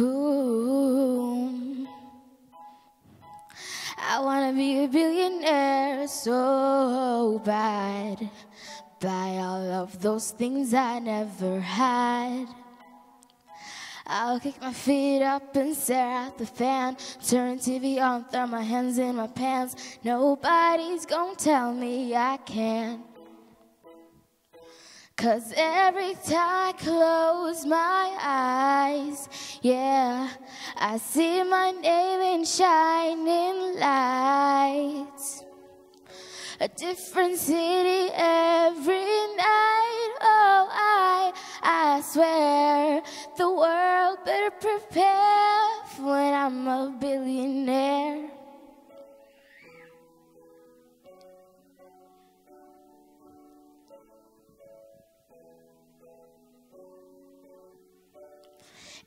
Ooh. I wanna be a billionaire so bad. Buy all of those things I never had. I'll kick my feet up and stare at the fan. Turn TV on, throw my hands in my pants. Nobody's gonna tell me I can't. Cause every time I close my eyes, yeah, I see my name in shining lights. A different city every night. Oh, I, I swear the world better prepare for when I'm a billionaire.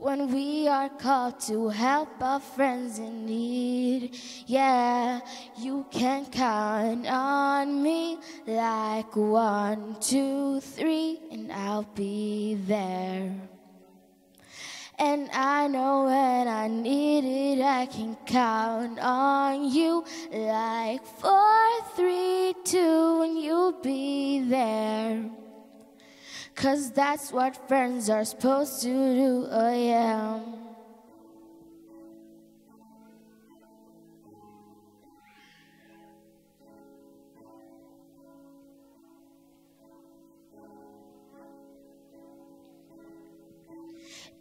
when we are called to help our friends in need. Yeah, you can count on me like one, two, three, and I'll be there. And I know when I need it, I can count on you like four, three, two, and you'll be there. Cause that's what friends are supposed to do, oh yeah.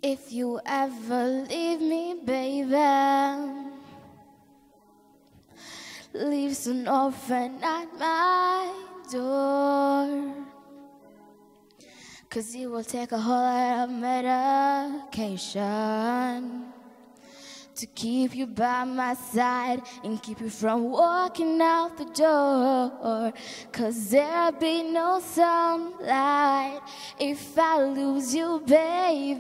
If you ever leave me, baby, leave some morphine at my Cause it will take a whole lot of medication to keep you by my side and keep you from walking out the door. Cause there'll be no sunlight if I lose you, baby.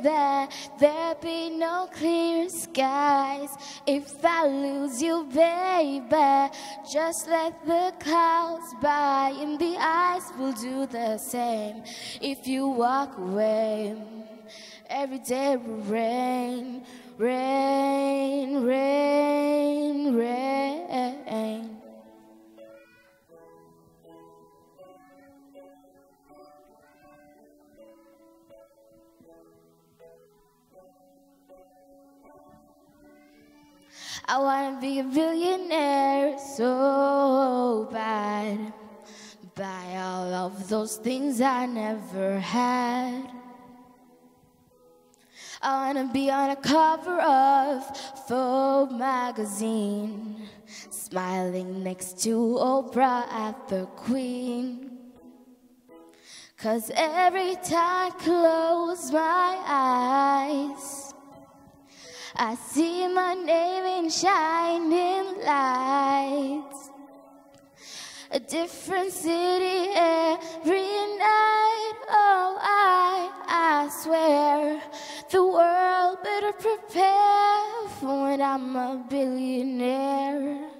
There'll be no clear skies if I lose you, baby. Just let the clouds by and the ice will do the same if you walk away. Every day will rain, rain, rain, rain. I wanna be a billionaire so bad. Buy all of those things I never had. I wanna be on a cover of Vogue magazine, smiling next to Oprah at the Queen. Cause every time I close my eyes, I see my name in shining lights. A different city every night. World